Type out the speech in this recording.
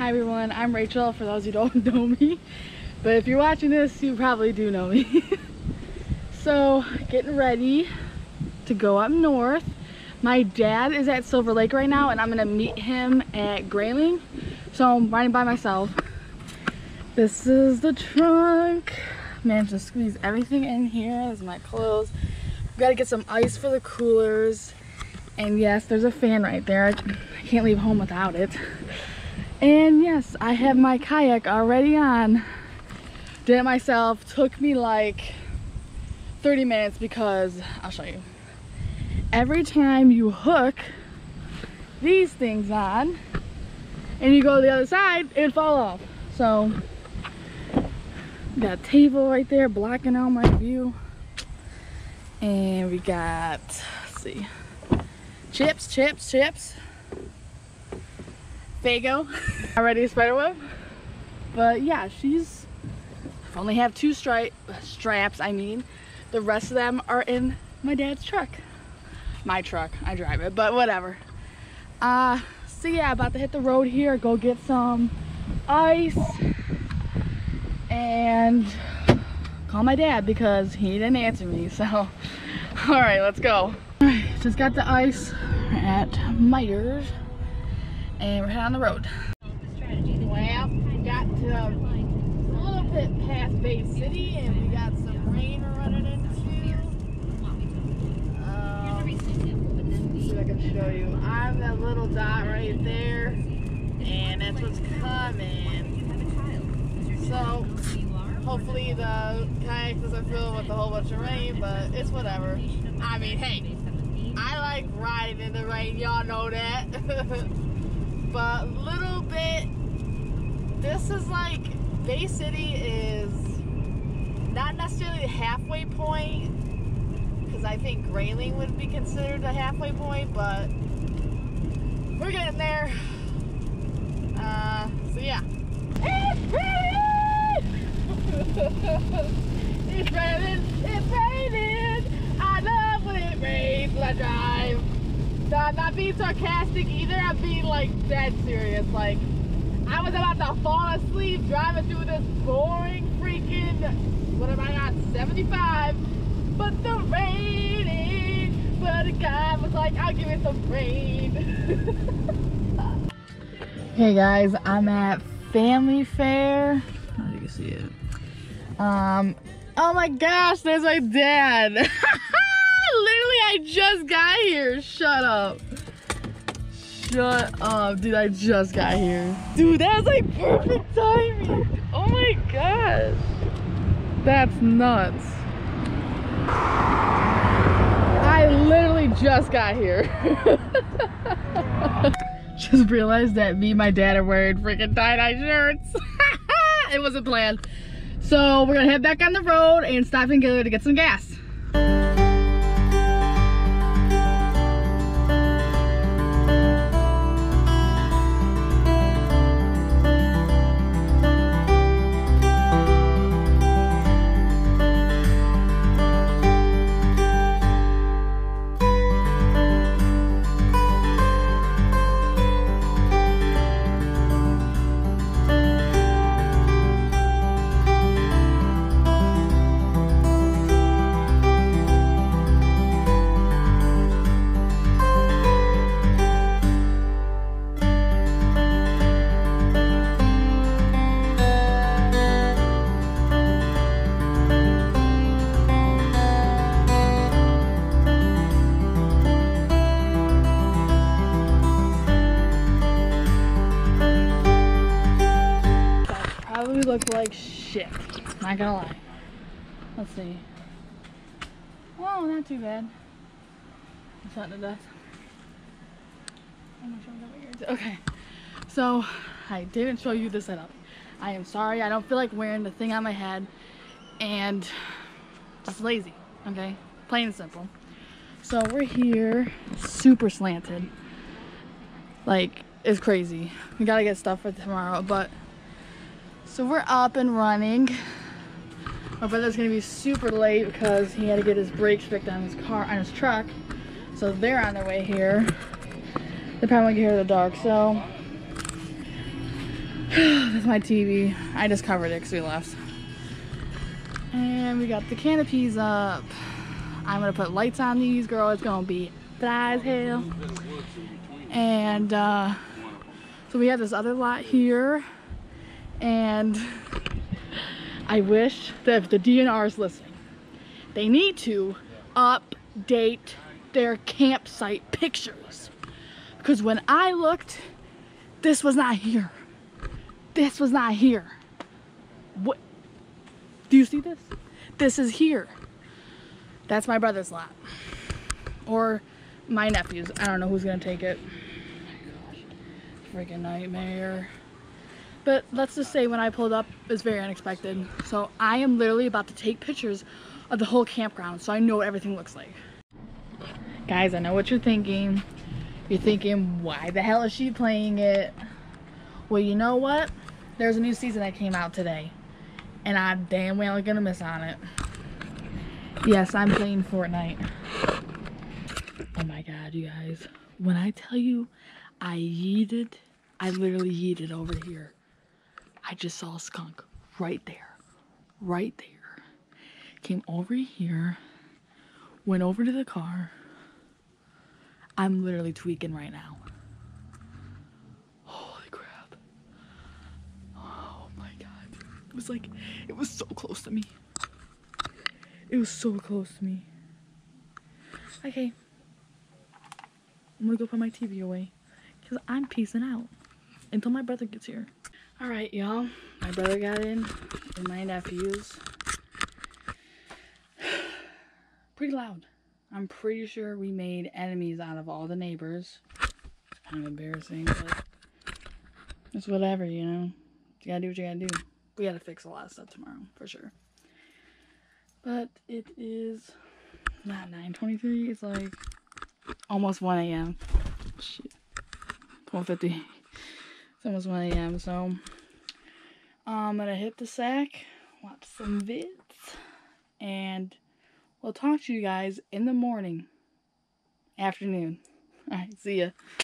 Hi everyone, I'm Rachel for those who don't know me. But if you're watching this, you probably do know me. so, getting ready to go up north. My dad is at Silver Lake right now and I'm gonna meet him at Grayling. So I'm riding by myself. This is the trunk. Managed to squeeze everything in here. There's my clothes. Gotta get some ice for the coolers. And yes, there's a fan right there. I can't leave home without it. And yes, I have my kayak already on. Did it myself. Took me like 30 minutes because, I'll show you. Every time you hook these things on and you go to the other side, it'd fall off. So, got a table right there blocking out my view. And we got, see, chips, chips, chips. Fago. Already a spider web. But yeah, she's I only have two stripe straps, I mean. The rest of them are in my dad's truck. My truck, I drive it, but whatever. Uh, so yeah, about to hit the road here, go get some ice and call my dad because he didn't answer me, so. All right, let's go. Just got the ice at Meijers and we're heading on the road. Well, we got to a little bit past Bay City and we got some rain running into. Um, see if I can show you. I'm that little dot right there and that's what's coming. So hopefully the kayak doesn't fill with a whole bunch of rain, but it's whatever. I mean, hey, I like riding in the rain, y'all know that. but little bit this is like Bay City is not necessarily the halfway point because I think Grayling would be considered a halfway point but we're getting there. Uh, so yeah. It's raining! It's raining! I love when it rains when I drive no, I'm not being sarcastic either. I'm being like dead serious. Like, I was about to fall asleep driving through this boring freaking, what am I on, 75. But the rain, but God was like, I'll give it some rain. hey guys, I'm at Family Fare. How do you see it. Um, oh my gosh, there's my dad. I just got here. Shut up. Shut up, dude. I just got here. Dude, that was like perfect timing. Oh my gosh. That's nuts. I literally just got here. just realized that me and my dad are wearing freaking tie-dye shirts. it wasn't planned. So we're gonna head back on the road and stop in Giller to get some gas. Look like shit. Not gonna lie. Let's see. Oh, not too bad. It's not to death. Okay, so I didn't show you the setup. I am sorry. I don't feel like wearing the thing on my head and just lazy, okay? Plain and simple. So we're here, super slanted. Like, it's crazy. We gotta get stuff for tomorrow, but so we're up and running. My brother's gonna be super late because he had to get his brakes fixed on his car, on his truck. So they're on their way here. They probably get here in the dark, so. That's my TV. I just covered it because we left. And we got the canopies up. I'm gonna put lights on these, girl. It's gonna be fly as hell. And uh, so we have this other lot here. And I wish that if the DNR is listening, they need to update their campsite pictures. Because when I looked, this was not here. This was not here. What? Do you see this? This is here. That's my brother's lot. Or my nephew's. I don't know who's gonna take it. Oh Freaking nightmare. But let's just say when I pulled up, it was very unexpected. So I am literally about to take pictures of the whole campground so I know what everything looks like. Guys, I know what you're thinking. You're thinking, why the hell is she playing it? Well, you know what? There's a new season that came out today. And I'm damn well gonna miss on it. Yes, I'm playing Fortnite. Oh my god, you guys. When I tell you I yeeted, I literally yeeted over here. I just saw a skunk right there. Right there. Came over here, went over to the car. I'm literally tweaking right now. Holy crap. Oh my god. It was like, it was so close to me. It was so close to me. Okay. I'm gonna go put my TV away. Because I'm peacing out. Until my brother gets here. Alright, y'all. My brother got in. And my nephews. Pretty loud. I'm pretty sure we made enemies out of all the neighbors. Kind of embarrassing, but it's whatever, you know. You gotta do what you gotta do. We gotta fix a lot of stuff tomorrow, for sure. But it is not 9.23, it's like almost 1 a.m. Shit. 12.50. It's almost 1 a.m. So um, I'm gonna hit the sack, watch some vids, and we'll talk to you guys in the morning, afternoon. Alright, see ya.